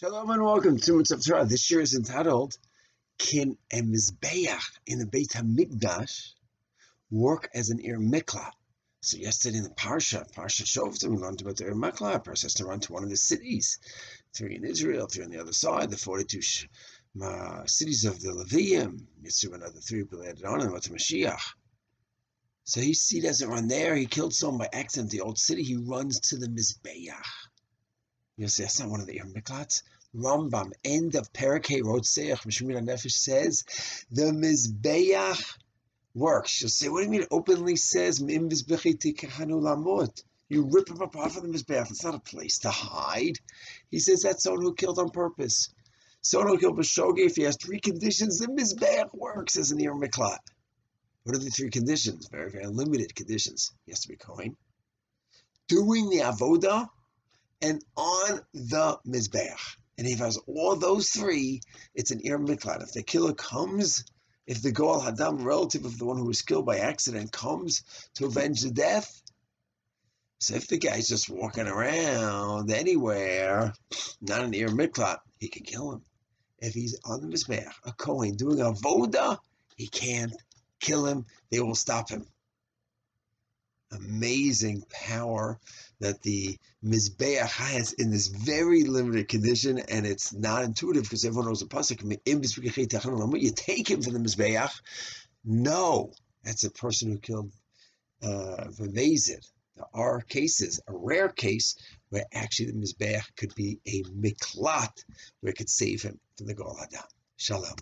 Shalom and welcome to Mitzvah Torah. This year is entitled Can a Mizbeach in the Beit HaMikdash work as an Ir Miklat? So yesterday in the Parsha, Parsha Shoftim, we learned about the Ir Miklat. A person to run to one of the cities. Three in Israel, three on the other side, the 42 uh, cities of the Leviim. Yesterday another three added on and to Mashiach. So he, he doesn't run there. He killed someone by accident the old city. He runs to the Mizbeach. You'll see that's not one of the Ir Miklats. Rambam, end of Parakeh Rotseach, Mishmir Nefesh says, the Mizbeach works. You'll say, what do you mean openly says, You rip him apart from the Mizbeach. It's not a place to hide. He says that's someone who killed on purpose. Someone who killed B'shogeg, if he has three conditions, the Mizbeach works as an Ir Miklat. What are the three conditions? Very, very limited conditions. He has to be Kohen. Doing the Avodah and on the Mizbeach. And if has all those three, it's an Ir Miklat. If the killer comes, if the Go'el Hadam, relative of the one who was killed by accident, comes to avenge the death, so if the guy's just walking around anywhere, not an Ir Miklat, he can kill him. If he's on the Mizbeach, a Kohen, doing Avodah, he can't kill him. They will stop him amazing power that the Mizbeach has in this very limited condition, and it's not intuitive because everyone knows the pasuk. You take him for the Mizbeach. No, that's a person who killed uh, There are cases, a rare case, where actually the Mizbeach could be a miklat, where it could save him from the Go'el Hadam. Shalom.